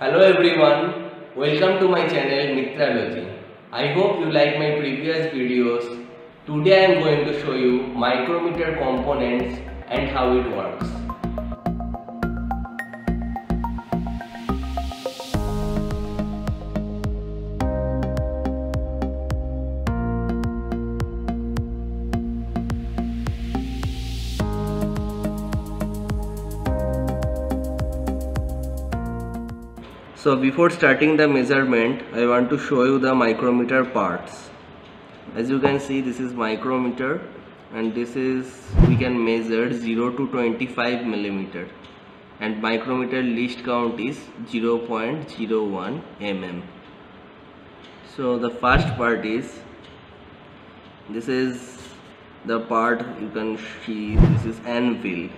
Hello everyone, welcome to my channel Mitralogy. I hope you like my previous videos. Today I am going to show you micrometer components and how it works. So before starting the measurement, I want to show you the micrometer parts. As you can see, this is micrometer and this is, we can measure 0 to 25 millimeter and micrometer least count is 0.01 mm. So the first part is, this is the part you can see, this is anvil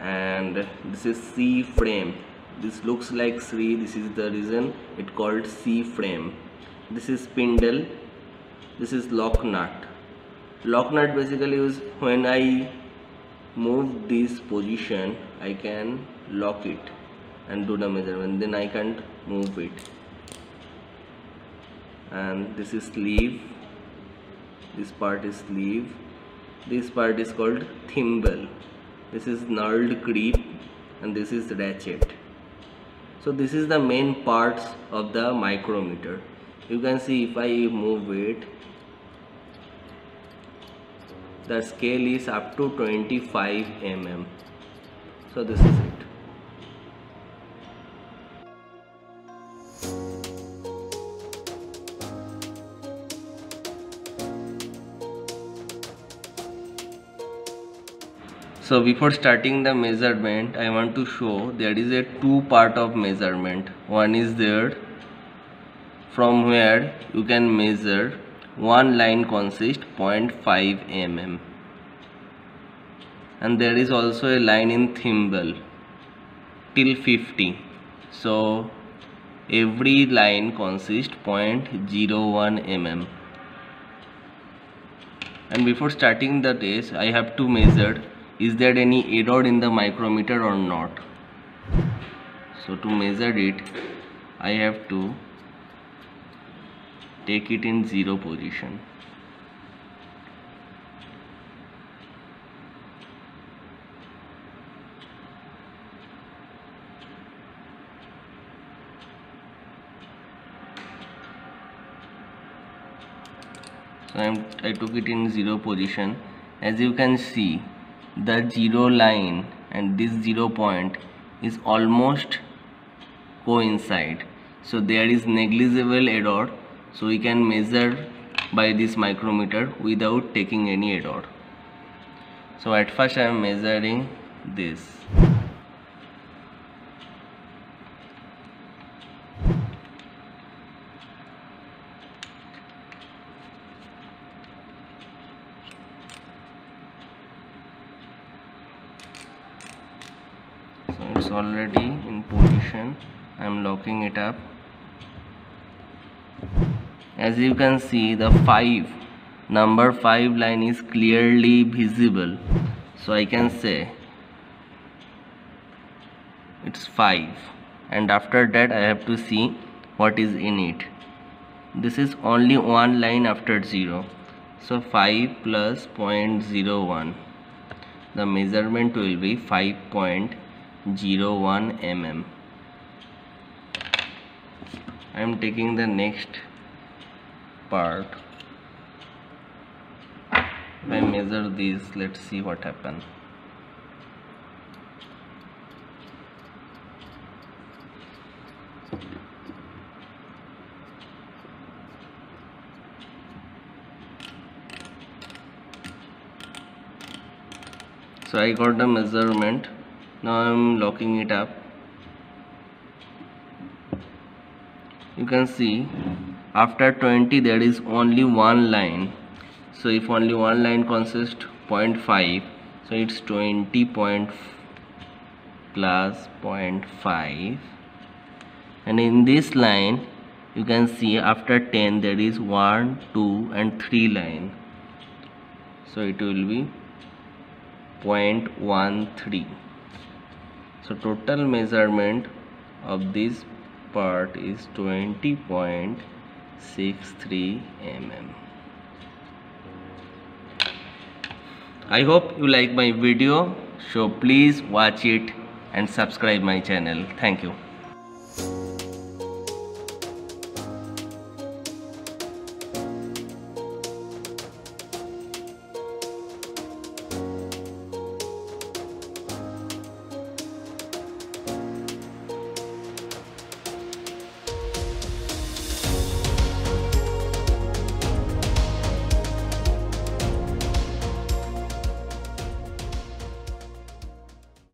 and this is C frame this looks like C this is the reason it called C frame this is spindle. This is lock nut lock nut basically is when I move this position I can lock it and do the measurement. Then I can't move it. And this is sleeve. This part is sleeve. This part is called thimble. This is knurled grip and this is ratchet so this is the main parts of the micrometer. You can see if I move it the scale is up to 25 mm so this is so before starting the measurement I want to show there is a two part of measurement. One is there. From where you can measure one line consists 0.5 mm. And there is also a line in thimble till 50 so every line consists 0.01 mm. And before starting the test I have to measure is there any error in the micrometer or not? So to measure it I have to take it in zero position. So I'm, I took it in zero position. As you can see the zero line and this zero point is almost coincide. So there is negligible error. So we can measure by this micrometer without taking any error. So at first I am measuring this already in position. I'm locking it up. As you can see the 5 number 5 line is clearly visible. So I can say it's 5 and after that I have to see what is in it. This is only one line after 0 so 5 plus 0.01 the measurement will be 5.01 mm. I am taking the next part. If I measure this let's see what happens so I got the measurement now I'm locking it up. You can see after 20 there is only one line. So if only one line consists 0.5 so it's 20 point plus 0.5 and in this line you can see after 10 there is 1 2 and 3 line. So it will be 0.13 so total measurement of this part is 20.63 mm I hope you like my video. So please watch it and subscribe my channel. Thank you